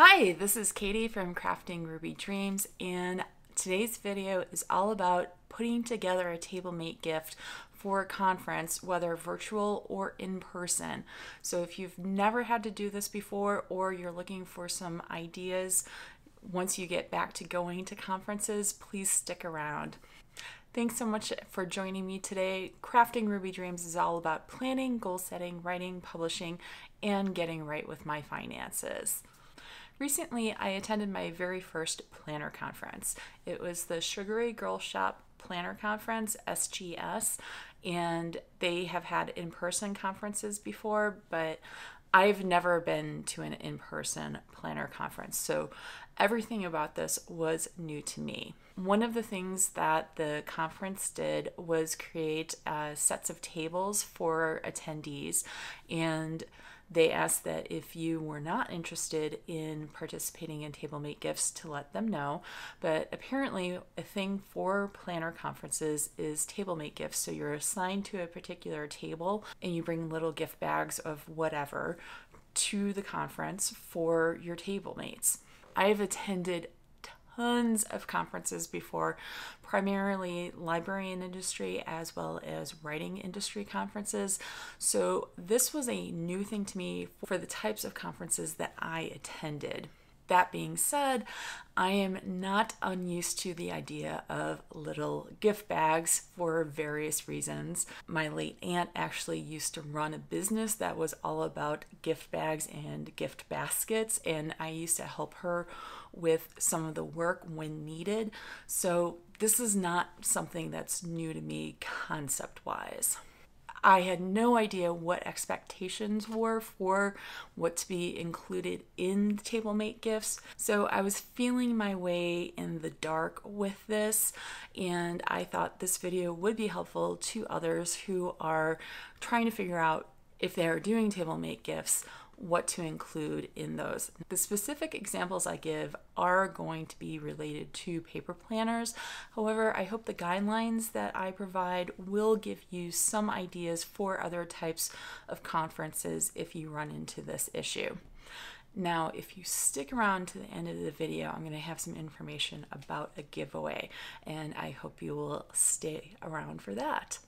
Hi, this is Katie from Crafting Ruby Dreams, and today's video is all about putting together a TableMate gift for a conference, whether virtual or in person. So, if you've never had to do this before or you're looking for some ideas once you get back to going to conferences, please stick around. Thanks so much for joining me today. Crafting Ruby Dreams is all about planning, goal setting, writing, publishing, and getting right with my finances. Recently, I attended my very first planner conference. It was the Sugary Gal Shop Planner Conference, SGS, and they have had in person conferences before, but I've never been to an in person planner conference. So everything about this was new to me. One of the things that the conference did was create uh, sets of tables for attendees and they asked that if you were not interested in participating in TableMate gifts to let them know. But apparently, a thing for planner conferences is TableMate gifts. So you're assigned to a particular table and you bring little gift bags of whatever to the conference for your table mates. I've attended tons of conferences before, primarily librarian industry as well as writing industry conferences. So this was a new thing to me for the types of conferences that I attended. That being said, I am not unused to the idea of little gift bags for various reasons. My late aunt actually used to run a business that was all about gift bags and gift baskets, and I used to help her with some of the work when needed. So, this is not something that's new to me concept wise. I had no idea what expectations were for what to be included in the TableMate gifts. So I was feeling my way in the dark with this, and I thought this video would be helpful to others who are trying to figure out if they are doing TableMate gifts what to include in those. The specific examples I give are going to be related to paper planners. However, I hope the guidelines that I provide will give you some ideas for other types of conferences if you run into this issue. Now, if you stick around to the end of the video, I'm going to have some information about a giveaway, and I hope you will stay around for that.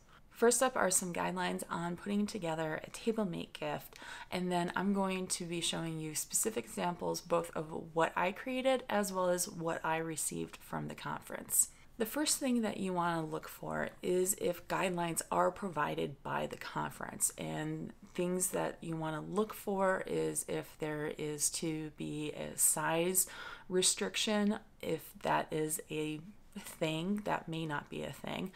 First up are some guidelines on putting together a TableMate gift, and then I'm going to be showing you specific examples both of what I created as well as what I received from the conference. The first thing that you want to look for is if guidelines are provided by the conference. And things that you want to look for is if there is to be a size restriction, if that is a thing. That may not be a thing.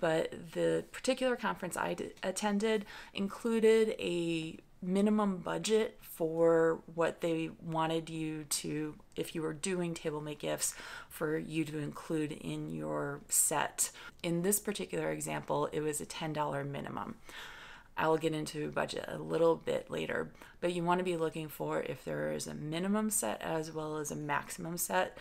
But the particular conference I attended included a minimum budget for what they wanted you to, if you were doing TableMate gifts, for you to include in your set. In this particular example, it was a $10 minimum. I'll get into budget a little bit later, but you want to be looking for if there is a minimum set as well as a maximum set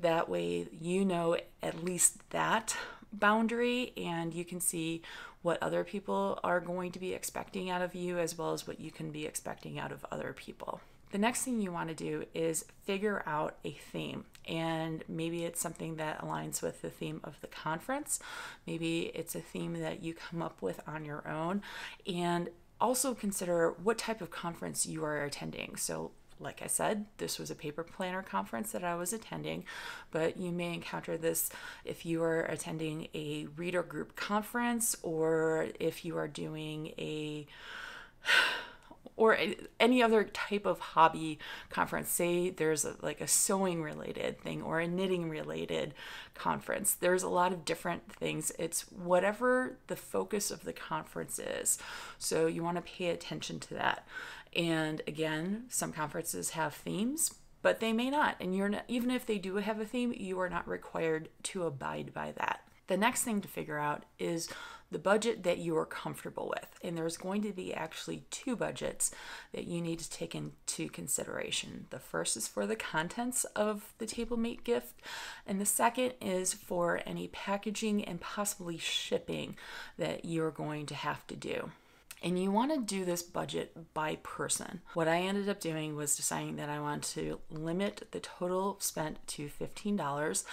that way, you know at least that boundary and you can see what other people are going to be expecting out of you as well as what you can be expecting out of other people. The next thing you want to do is figure out a theme, and maybe it's something that aligns with the theme of the conference. Maybe it's a theme that you come up with on your own, and also consider what type of conference you are attending. So, like I said, this was a paper planner conference that I was attending, but you may encounter this if you are attending a reader group conference or if you are doing a or any other type of hobby conference. Say there's a, like a sewing related thing or a knitting related conference. There's a lot of different things. It's whatever the focus of the conference is. So you want to pay attention to that and again, some conferences have themes, but they may not. And you're not, even if they do have a theme, you are not required to abide by that. The next thing to figure out is the budget that you are comfortable with. And there's going to be actually two budgets that you need to take into consideration. The first is for the contents of the TableMate gift, and the second is for any packaging and possibly shipping that you're going to have to do. And you want to do this budget by person. What I ended up doing was deciding that I want to limit the total spent to $15.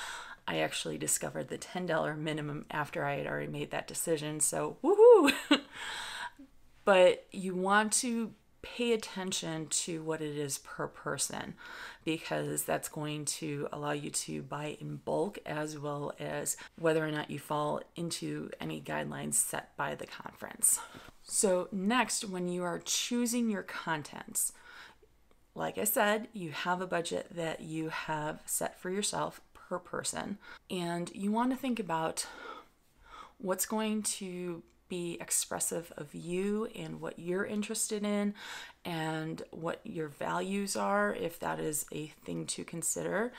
I actually discovered the $10 minimum after I had already made that decision. So, woohoo! but you want to pay attention to what it is per person because that's going to allow you to buy in bulk as well as whether or not you fall into any guidelines set by the conference. So, next, when you are choosing your contents, like I said, you have a budget that you have set for yourself per person, and you want to think about what's going to be expressive of you and what you're interested in and what your values are, if that is a thing to consider,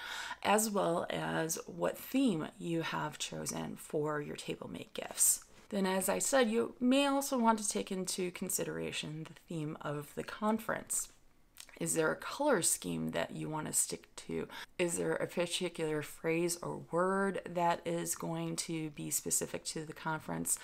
as well as what theme you have chosen for your TableMate gifts. Then, as I said, you may also want to take into consideration the theme of the conference. Is there a color scheme that you want to stick to? Is there a particular phrase or word that is going to be specific to the conference?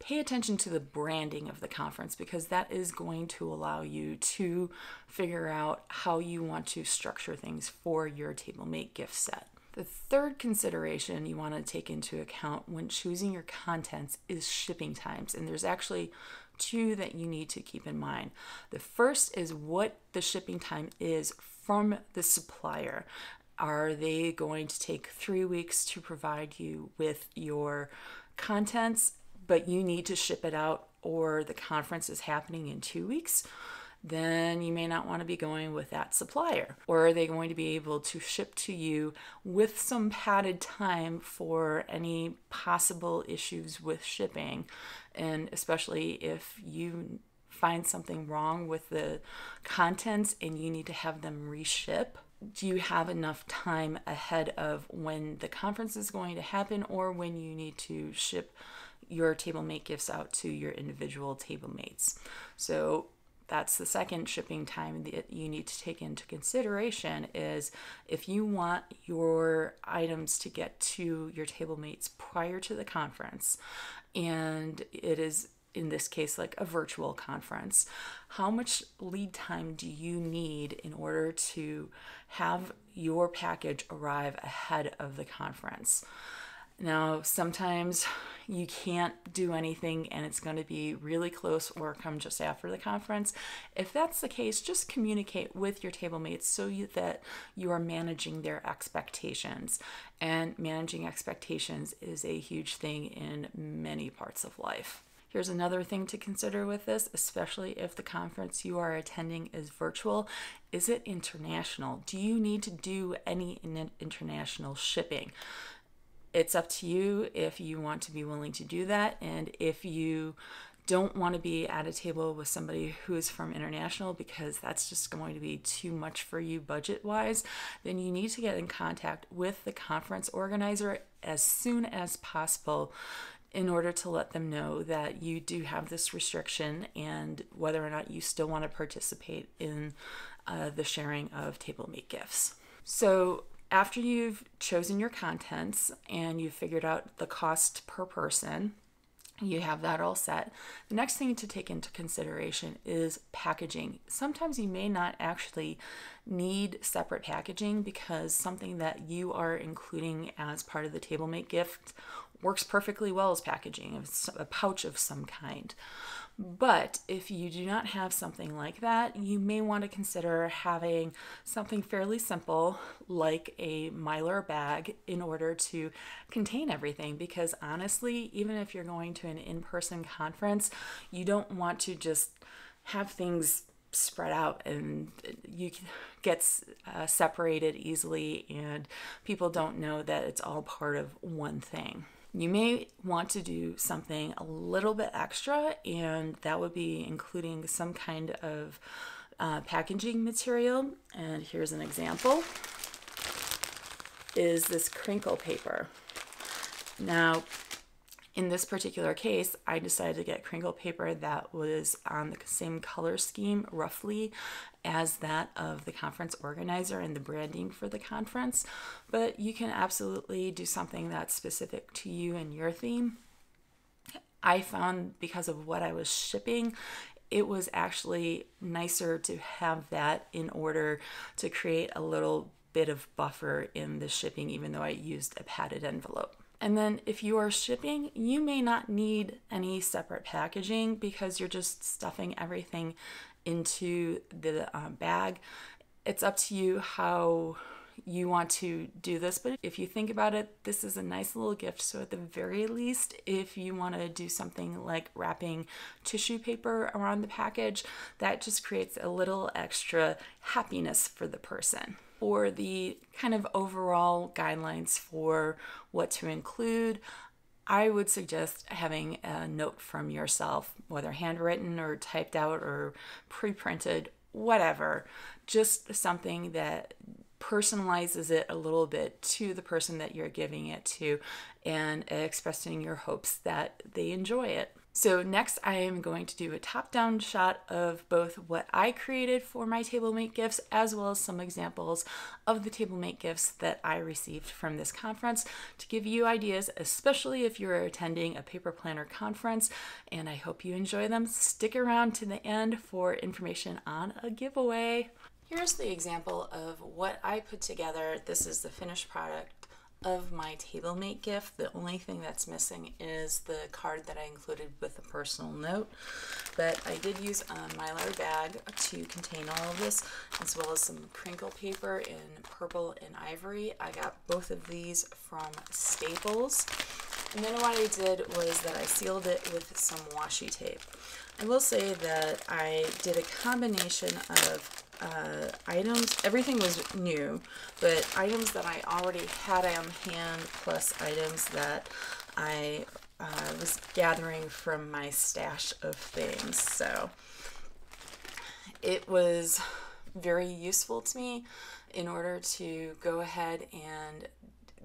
pay attention to the branding of the conference because that is going to allow you to figure out how you want to structure things for your TableMate gift set. The third consideration you want to take into account when choosing your contents is shipping times, and there's actually two that you need to keep in mind. The first is what the shipping time is from the supplier. Are they going to take three weeks to provide you with your contents but you need to ship it out or the conference is happening in two weeks, then you may not want to be going with that supplier. Or are they going to be able to ship to you with some padded time for any possible issues with shipping? And especially if you find something wrong with the contents and you need to have them reship do you have enough time ahead of when the conference is going to happen or when you need to ship your table mate gifts out to your individual table mates. So that's the second shipping time that you need to take into consideration is if you want your items to get to your table mates prior to the conference and it is in this case like a virtual conference how much lead time do you need in order to have your package arrive ahead of the conference now, sometimes you can't do anything and it's going to be really close or come just after the conference. If that's the case, just communicate with your table mates so you, that you are managing their expectations. And managing expectations is a huge thing in many parts of life. Here's another thing to consider with this, especially if the conference you are attending is virtual. Is it international? Do you need to do any international shipping? It's up to you if you want to be willing to do that. And if you don't want to be at a table with somebody who is from international because that's just going to be too much for you budget wise, then you need to get in contact with the conference organizer as soon as possible in order to let them know that you do have this restriction and whether or not you still want to participate in uh, the sharing of TableMate gifts. So, after you've chosen your contents and you've figured out the cost per person, you have that all set. The next thing to take into consideration is packaging. Sometimes you may not actually need separate packaging because something that you are including as part of the TableMate gift works perfectly well as packaging, it's a pouch of some kind. But if you do not have something like that, you may want to consider having something fairly simple like a mylar bag in order to contain everything. Because honestly, even if you're going to an in person conference, you don't want to just have things spread out and you get uh, separated easily and people don't know that it's all part of one thing you may want to do something a little bit extra, and that would be including some kind of uh, packaging material. And here's an example is this crinkle paper. Now, in this particular case, I decided to get crinkle paper that was on the same color scheme roughly as that of the conference organizer and the branding for the conference, but you can absolutely do something that's specific to you and your theme. I found because of what I was shipping, it was actually nicer to have that in order to create a little bit of buffer in the shipping, even though I used a padded envelope. And then if you are shipping, you may not need any separate packaging because you're just stuffing everything into the uh, bag. It's up to you how you want to do this, but if you think about it, this is a nice little gift. So, at the very least, if you want to do something like wrapping tissue paper around the package, that just creates a little extra happiness for the person. For the kind of overall guidelines for what to include, I would suggest having a note from yourself, whether handwritten or typed out or pre printed, whatever. Just something that personalizes it a little bit to the person that you're giving it to and expressing your hopes that they enjoy it. So next I am going to do a top-down shot of both what I created for my TableMate gifts as well as some examples of the TableMate gifts that I received from this conference to give you ideas, especially if you're attending a paper planner conference and I hope you enjoy them. Stick around to the end for information on a giveaway. Here's the example of what I put together. This is the finished product of my TableMate gift. The only thing that's missing is the card that I included with a personal note. But I did use a mylar bag to contain all of this, as well as some crinkle paper in purple and ivory. I got both of these from Staples. And then what I did was that I sealed it with some washi tape. I will say that I did a combination of uh, items. Everything was new, but items that I already had on hand, plus items that I uh, was gathering from my stash of things. So it was very useful to me in order to go ahead and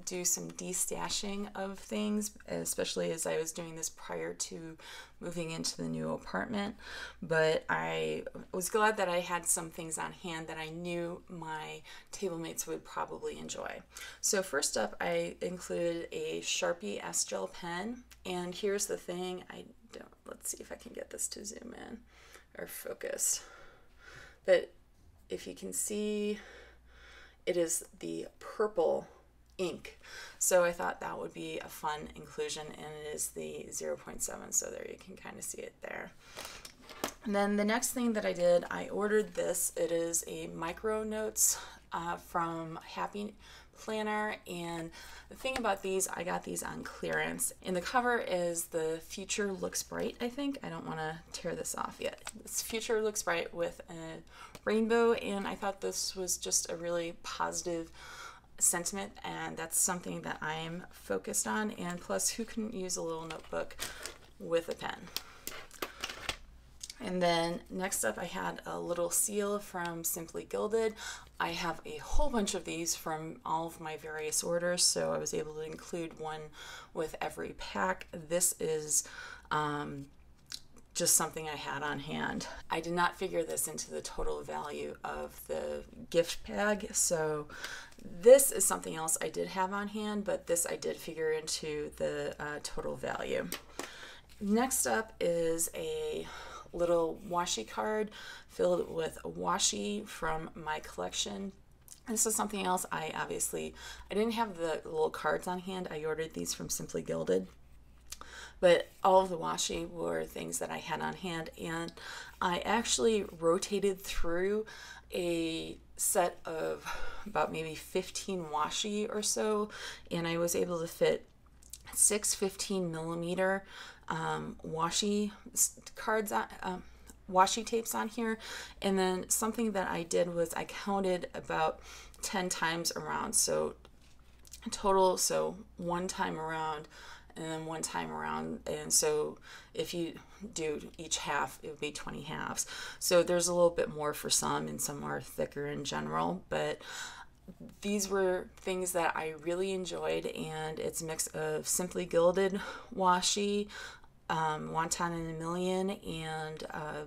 do some destashing of things, especially as I was doing this prior to moving into the new apartment. But I was glad that I had some things on hand that I knew my table mates would probably enjoy. So, first up, I included a Sharpie S Gel pen. And here's the thing I don't, let's see if I can get this to zoom in or focus. But if you can see, it is the purple ink. So I thought that would be a fun inclusion and it is the 0.7 so there you can kind of see it there. And then the next thing that I did, I ordered this. It is a micro notes uh, from Happy Planner and the thing about these, I got these on clearance. And the cover is the Future Looks Bright, I think. I don't want to tear this off yet. This Future Looks Bright with a rainbow and I thought this was just a really positive sentiment, and that's something that I'm focused on. And plus, who can use a little notebook with a pen? And then next up, I had a little seal from Simply Gilded. I have a whole bunch of these from all of my various orders, so I was able to include one with every pack. This is um, just something I had on hand. I did not figure this into the total value of the gift bag, so this is something else I did have on hand, but this I did figure into the uh, total value. Next up is a little washi card filled with washi from my collection. This is something else I obviously, I didn't have the little cards on hand. I ordered these from Simply Gilded but all of the washi were things that I had on hand, and I actually rotated through a set of about maybe 15 washi or so, and I was able to fit six 15 millimeter um, washi cards on. Um, washi tapes on here and then something that I did was I counted about 10 times around so total so one time around and then one time around. And so if you do each half it would be 20 halves. So there's a little bit more for some and some are thicker in general. But these were things that I really enjoyed and it's a mix of simply gilded washi um, wonton in a million and uh,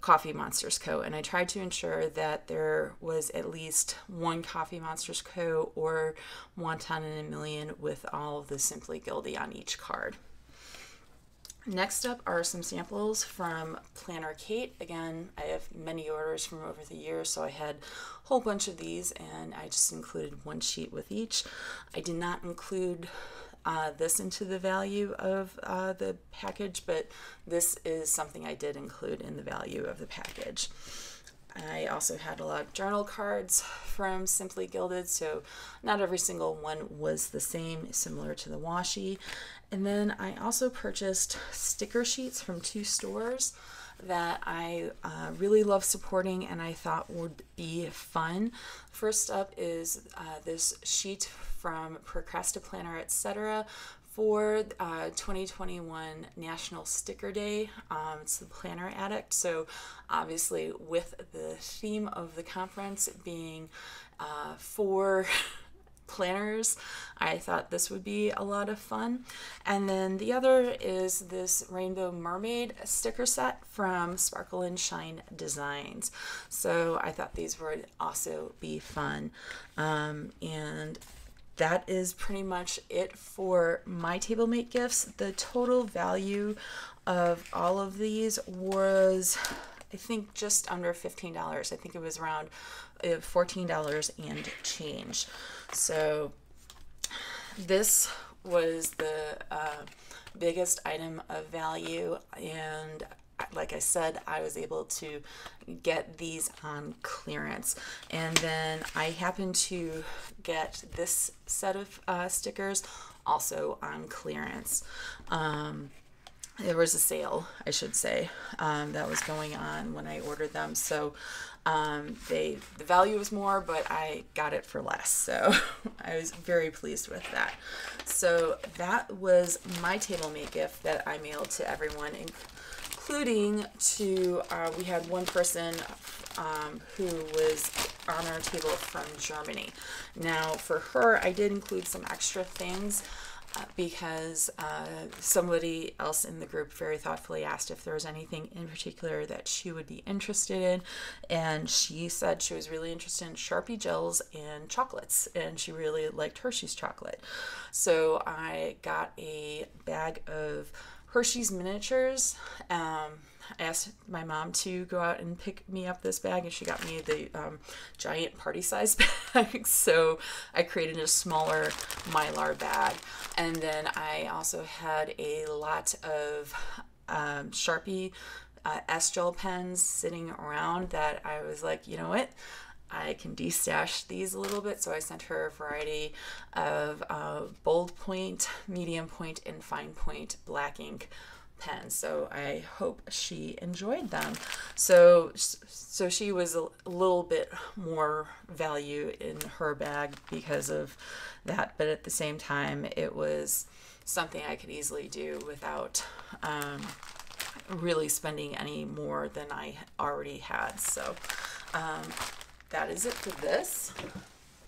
Coffee Monsterz Co. And I tried to ensure that there was at least one Coffee Monsterz Co. or Wonton in a Million with all of the Simply Gilded on each card. Next up are some samples from Planner Kate. Again, I have many orders from over the years, so I had a whole bunch of these and I just included one sheet with each. I did not include uh, this into the value of uh, the package, but this is something I did include in the value of the package. I also had a lot of journal cards from Simply Gilded, so not every single one was the same, similar to the washi. And then I also purchased sticker sheets from two stores that I uh, really love supporting and I thought would be fun. First up is uh, this sheet from Procrastiplanner, etc for uh, 2021 National Sticker Day. Um, it's the Planner Addict. So, obviously, with the theme of the conference being uh, for planners, I thought this would be a lot of fun. And then the other is this Rainbow Mermaid sticker set from Sparkle and Shine Designs. So, I thought these would also be fun. Um, and that is pretty much it for my TableMate gifts. The total value of all of these was, I think, just under $15. I think it was around uh, $14 and change. So this was the uh, biggest item of value and like I said, I was able to get these on clearance. And then I happened to get this set of uh, stickers also on clearance. Um, there was a sale, I should say, um, that was going on when I ordered them. So um, they the value was more, but I got it for less. So I was very pleased with that. So that was my TableMate gift that I mailed to everyone, including to, uh, we had one person um, who was on our table from Germany. Now, for her, I did include some extra things. Uh, because uh, somebody else in the group very thoughtfully asked if there was anything in particular that she would be interested in. And she said she was really interested in Sharpie gels and chocolates, and she really liked Hershey's chocolate. So I got a bag of Hershey's miniatures. Um, I asked my mom to go out and pick me up this bag, and she got me the um, giant party size bag. so I created a smaller mylar bag. And then I also had a lot of um, Sharpie uh, S gel pens sitting around that I was like, you know what? I can destash these a little bit. So I sent her a variety of uh, bold point, medium point, and fine point black ink pens. So I hope she enjoyed them. So so she was a little bit more value in her bag because of that, but at the same time, it was something I could easily do without. Um, really spending any more than I already had. So, um, that is it for this.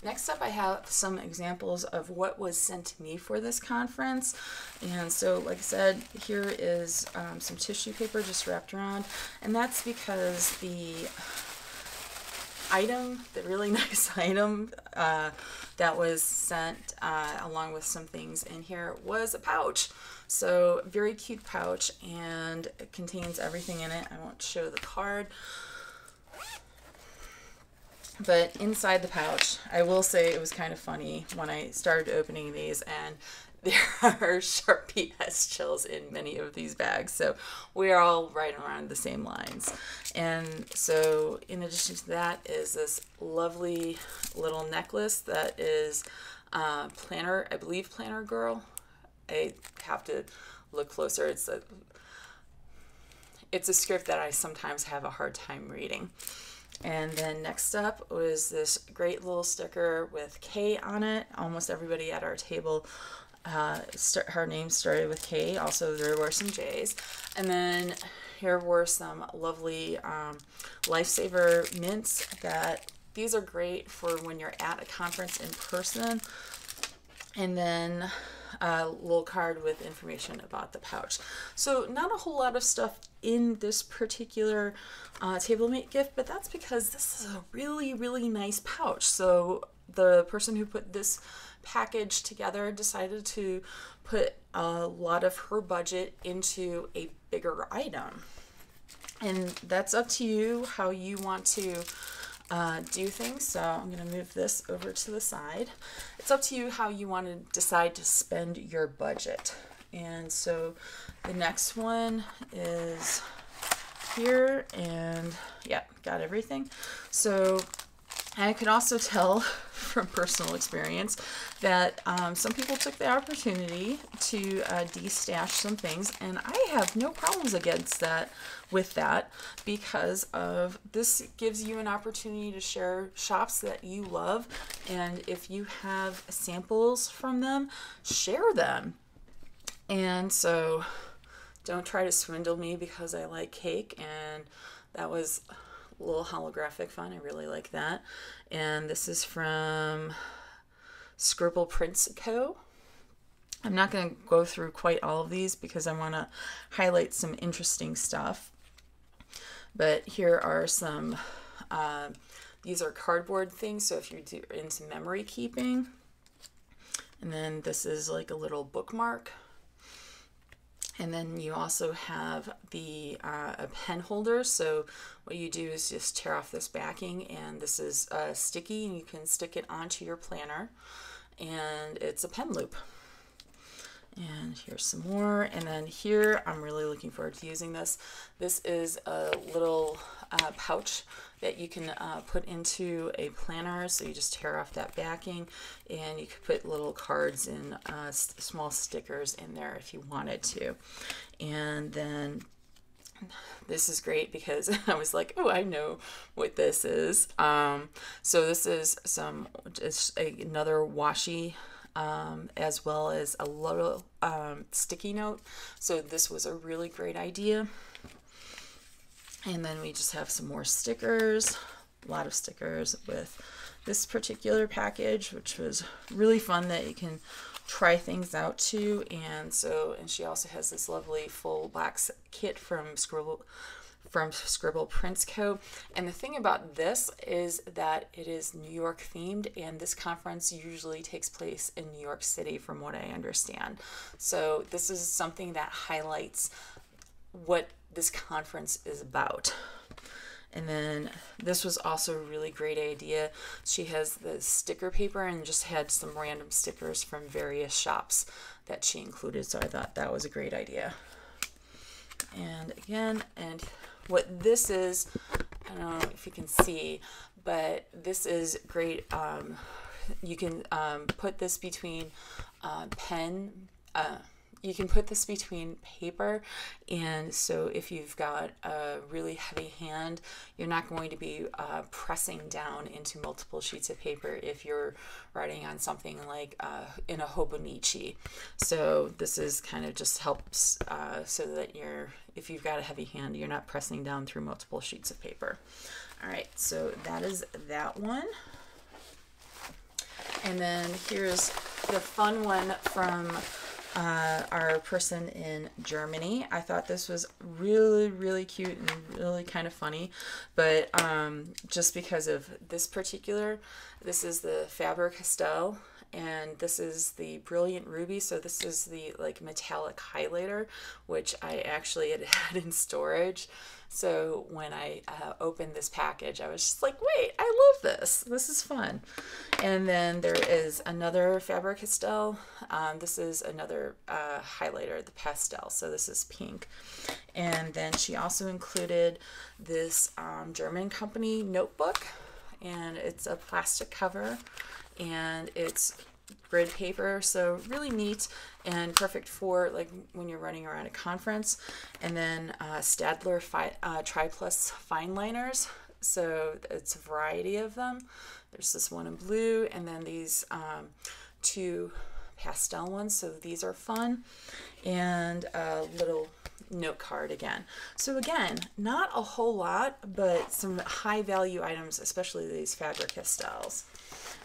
Next up, I have some examples of what was sent to me for this conference. And so, like I said, here is um, some tissue paper just wrapped around. And that's because the item, the really nice item uh, that was sent uh, along with some things in here was a pouch. So, very cute pouch and it contains everything in it. I won't show the card. But inside the pouch, I will say it was kind of funny when I started opening these, and there are Sharpie S gels in many of these bags. So we are all right around the same lines. And so, in addition to that, is this lovely little necklace that is uh, Planner, I believe Planner Girl. I have to look closer. It's a it's a script that I sometimes have a hard time reading. And then next up was this great little sticker with K on it. Almost everybody at our table, uh, her name started with K. Also, there were some J's. And then here were some lovely um, Lifesaver mints that these are great for when you're at a conference in person. And then a little card with information about the pouch. So not a whole lot of stuff in this particular uh, TableMate gift, but that's because this is a really, really nice pouch. So the person who put this package together decided to put a lot of her budget into a bigger item. And that's up to you how you want to uh, do things. So I'm going to move this over to the side. It's up to you how you want to decide to spend your budget. And so the next one is here and yeah, got everything. So I can also tell from personal experience that um, some people took the opportunity to uh, de-stash some things and I have no problems against that with that because of this gives you an opportunity to share shops that you love and if you have samples from them share them and so don't try to swindle me because I like cake and that was a little holographic fun. I really like that. And this is from Scribble Prints Co. I'm not going to go through quite all of these because I want to highlight some interesting stuff. But here are some, uh, these are cardboard things. So if you're into memory keeping, and then this is like a little bookmark and then you also have the uh, a pen holder. So what you do is just tear off this backing and this is uh, sticky and you can stick it onto your planner and it's a pen loop. And here's some more. And then here, I'm really looking forward to using this. This is a little uh, pouch that you can uh, put into a planner. So you just tear off that backing and you could put little cards and uh, small stickers in there if you wanted to. And then this is great because I was like, oh, I know what this is. Um, so this is some, just another washi um, as well as a little um, sticky note. So this was a really great idea. And then we just have some more stickers, a lot of stickers with this particular package, which was really fun that you can try things out too. And so, and she also has this lovely full box kit from Scribble from Scribble Prints Co. And the thing about this is that it is New York themed, and this conference usually takes place in New York City, from what I understand. So, this is something that highlights what this conference is about. And then this was also a really great idea. She has the sticker paper and just had some random stickers from various shops that she included. So I thought that was a great idea. And again, and what this is, I don't know if you can see, but this is great. Um, you can um, put this between uh, pen, uh, you can put this between paper and so if you've got a really heavy hand you're not going to be uh, pressing down into multiple sheets of paper if you're writing on something like uh, in a hobonichi. So this is kind of just helps uh, so that you're if you've got a heavy hand you're not pressing down through multiple sheets of paper. All right so that is that one. And then here's the fun one from uh, our person in Germany. I thought this was really, really cute and really kind of funny, but um, just because of this particular, this is the Faber-Castell and this is the Brilliant Ruby. So this is the like metallic highlighter, which I actually had had in storage. So when I uh, opened this package, I was just like, wait, I love this. This is fun. And then there is another Faber-Castell. Um, this is another uh, highlighter, the pastel. So this is pink. And then she also included this um, German company notebook. And it's a plastic cover. And it's grid paper so really neat and perfect for like when you're running around a conference. And then uh, Staedtler fi- uh, Triplus fine liners so it's a variety of them. There's this one in blue and then these um, two pastel ones so these are fun. And a little note card again. So again not a whole lot but some high value items especially these Faber-Castells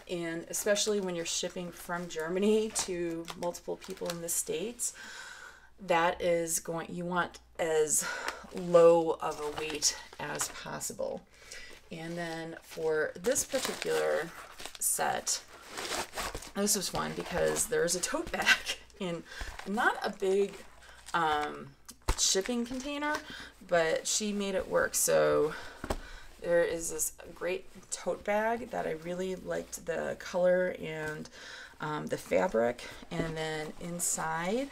and especially when you're shipping from Germany to multiple people in the States, that is going, you want as low of a weight as possible. And then for this particular set. This was fun because there's a tote bag in not a big um, shipping container, but she made it work. So there is this great tote bag that I really liked the color and um, the fabric. And then inside,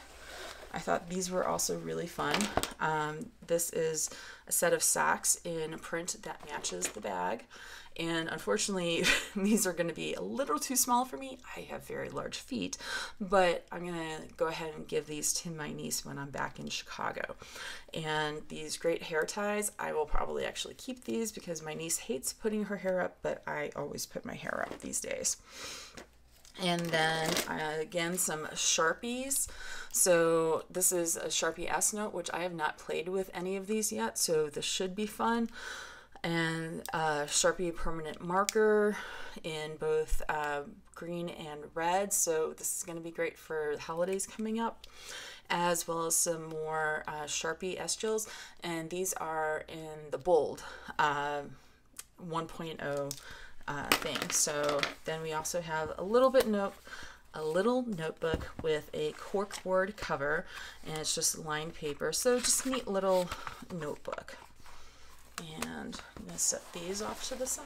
I thought these were also really fun. Um, this is a set of socks in print that matches the bag. And unfortunately, these are going to be a little too small for me. I have very large feet, but I'm going to go ahead and give these to my niece when I'm back in Chicago. And these great hair ties, I will probably actually keep these because my niece hates putting her hair up, but I always put my hair up these days. And then uh, again, some Sharpies. So this is a Sharpie S Note, which I have not played with any of these yet, so this should be fun and a Sharpie permanent marker in both uh, green and red. So this is going to be great for holidays coming up as well as some more uh, Sharpie S-Gels. And these are in the bold uh, 1.0 uh, thing. So then we also have a little bit note a little notebook with a corkboard cover and it's just lined paper so just neat little notebook and I'm to set these off to the side.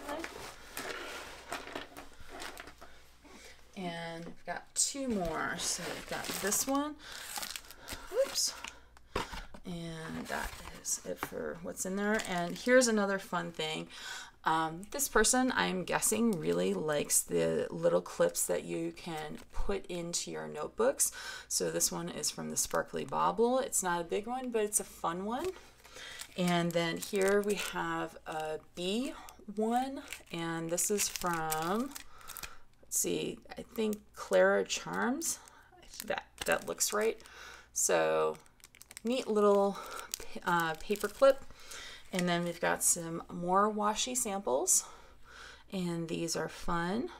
And we've got two more. So we've got this one. Oops. And that is it for what's in there. And here's another fun thing. Um, this person, I'm guessing, really likes the little clips that you can put into your notebooks. So this one is from the Sparkly Bauble. It's not a big one, but it's a fun one. And then here we have a B one, and this is from, let's see, I think Clara Charms. That, that looks right. So neat little uh, paper clip. And then we've got some more washi samples, and these are fun.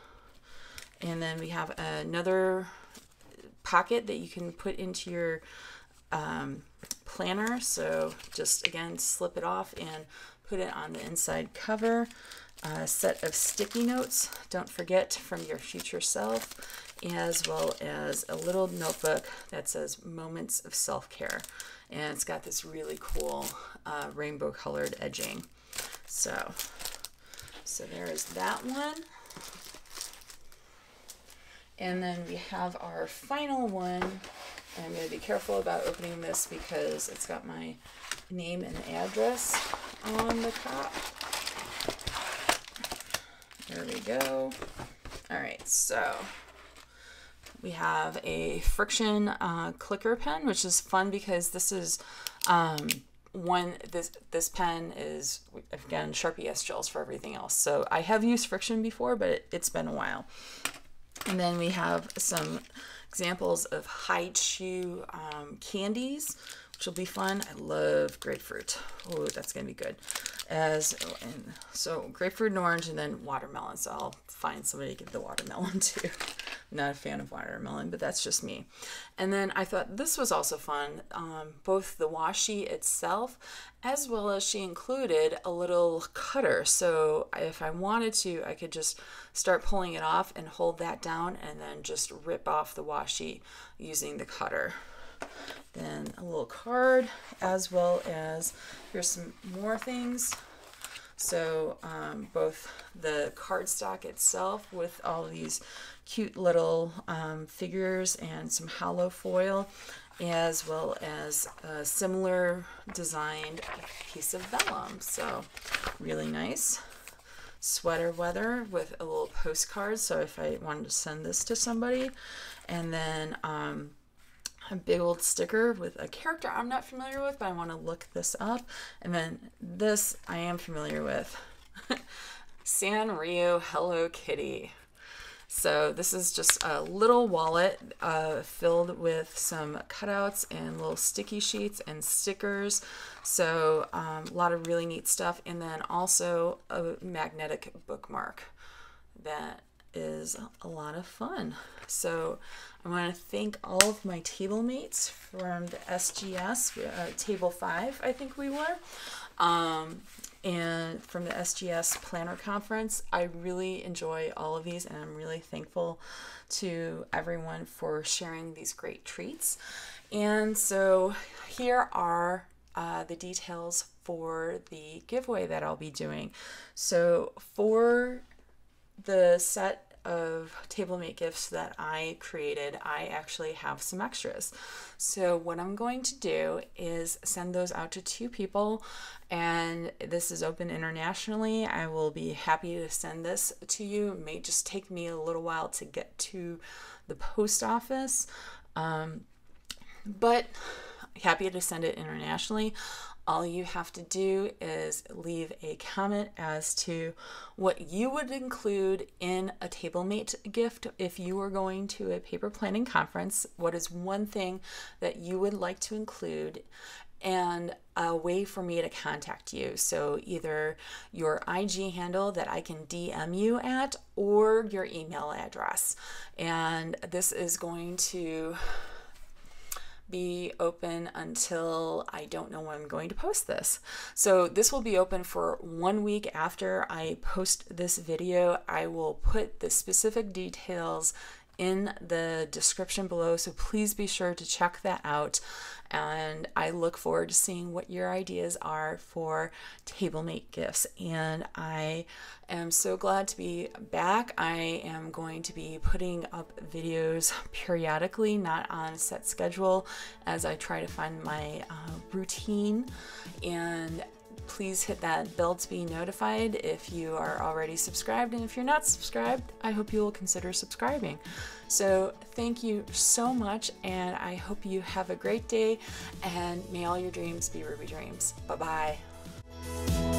And then we have another pocket that you can put into your um, planner. So just again, slip it off and put it on the inside cover. A set of sticky notes, don't forget, from your future self, as well as a little notebook that says Moments of Self-Care. And it's got this really cool uh, rainbow colored edging. So, so there's that one. And then we have our final one I'm going to be careful about opening this because it's got my name and address on the top. There we go. All right, so we have a friction uh, clicker pen, which is fun because this is um, one, this, this pen is, again, Sharpie S-Gels for everything else. So I have used friction before, but it, it's been a while. And then we have some examples of Hi-Chew um, candies, which will be fun. I love grapefruit. Oh, that's going to be good. As and so grapefruit and orange, and then watermelon. So I'll find somebody to give the watermelon to. Not a fan of watermelon, but that's just me. And then I thought this was also fun. Um, both the washi itself, as well as she included a little cutter. So if I wanted to, I could just start pulling it off and hold that down, and then just rip off the washi using the cutter then a little card as well as here's some more things so um, both the cardstock itself with all these cute little um, figures and some hollow foil as well as a similar designed piece of vellum. So really nice sweater weather with a little postcard. So if I wanted to send this to somebody and then um, a big old sticker with a character I'm not familiar with, but I want to look this up. And then this I am familiar with. Sanrio Hello Kitty. So this is just a little wallet uh, filled with some cutouts and little sticky sheets and stickers. So um, a lot of really neat stuff. And then also a magnetic bookmark that is a lot of fun. So I want to thank all of my table mates from the SGS, uh, table five, I think we were. Um, and from the SGS Planner Conference. I really enjoy all of these, and I'm really thankful to everyone for sharing these great treats. And so here are uh, the details for the giveaway that I'll be doing. So for the set of TableMate gifts that I created, I actually have some extras. So, what I'm going to do is send those out to two people, and this is open internationally. I will be happy to send this to you. It may just take me a little while to get to the post office, um, but happy to send it internationally all you have to do is leave a comment as to what you would include in a TableMate gift if you were going to a paper planning conference. What is one thing that you would like to include? And a way for me to contact you. So, either your IG handle that I can DM you at or your email address. And this is going to be open until I don't know when I'm going to post this. So this will be open for one week after I post this video. I will put the specific details in the description below, so please be sure to check that out. And I look forward to seeing what your ideas are for TableMate gifts. And I am so glad to be back. I am going to be putting up videos periodically, not on a set schedule, as I try to find my uh, routine. And please hit that bell to be notified if you are already subscribed. And if you're not subscribed, I hope you will consider subscribing. So, thank you so much, and I hope you have a great day. And may all your dreams be Ruby dreams. Bye bye.